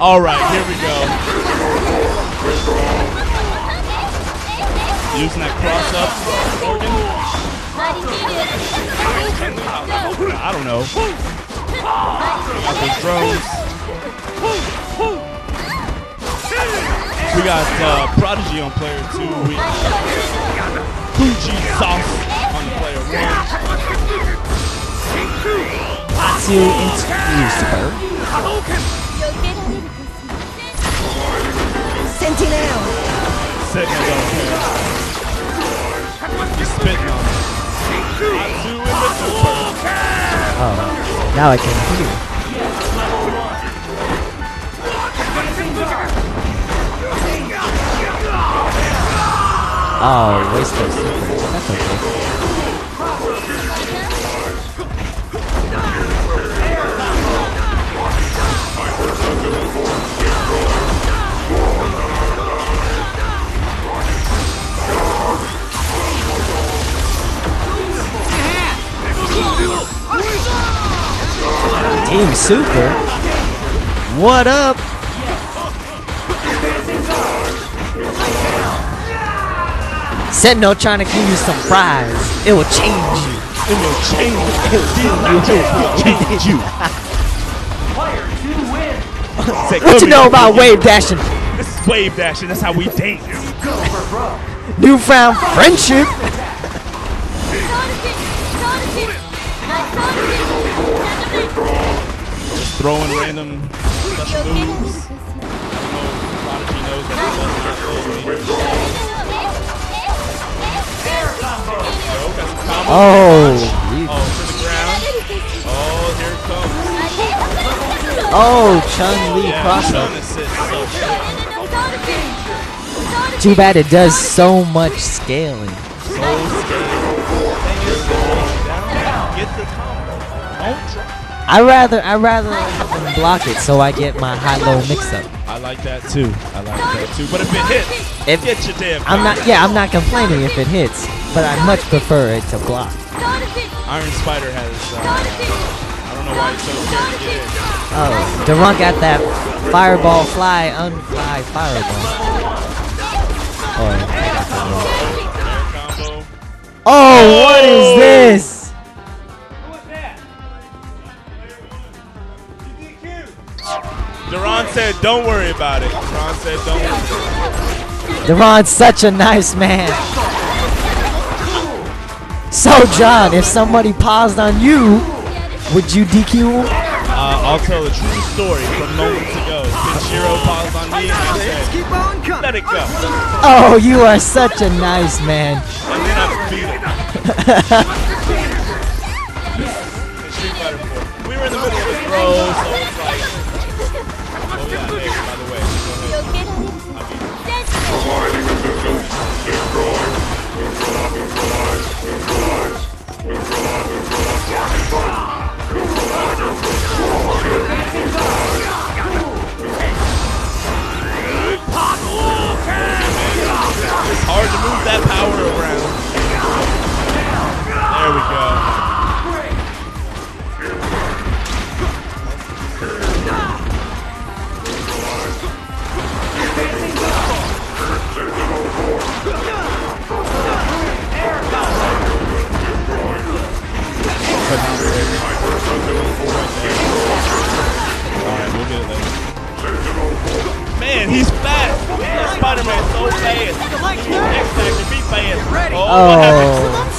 All right, here we go. Using that cross up. I don't know. Got those drones. We got uh, Prodigy on player two. We Fuji Sauce on player one. Atsu into Super. Segment on player. He's spitting on super. Oh, now I can hear. Oh, waste of supers. That's okay. Team Super? What up? Sentinel trying to give you some fries. It will change you. It will change. It will change you. Say, What you know here, about wave dashing? This is wave dashing. That's how we dance. Newfound friendship. Just throwing random special moves. I don't know if Prodigy knows that he doesn't get those meters. Yo, got some combo. Oh, you- Oh, to the ground. Oh, here it comes. oh, Chun Li Yeah, cross Chun up. is sitting so Too bad it does so much scaling. so scared. Thing is, down, get the combo. Don't try. I rather I rather block it so I get my high-low mix-up. I like that too. I like that too. But if it hits, If get your damn. I'm not yeah I'm not complaining if it hits, but I much prefer it to block. Iron Spider has. Uh, I don't know why he's so scared to get in. Oh, Durant got that fireball fly unfly fireball. Oh, I got that wrong. Combo. oh, what is this? Duran said, "Don't worry about it." Duran said, "Don't worry." Durant's such a nice man. So, John, if somebody paused on you, would you DQ him? Uh, I'll tell a true story from moments ago. Kenshiro paused on me and I said, "Let it go," Oh, you are such a nice man. and then I beat him. In Street Fighter 4. We were in the middle of a throw, so It's hard to move that power around. There we go. Man, he's fast. Spider-Man so fast. X-Factor, be fast. Oh? Oh,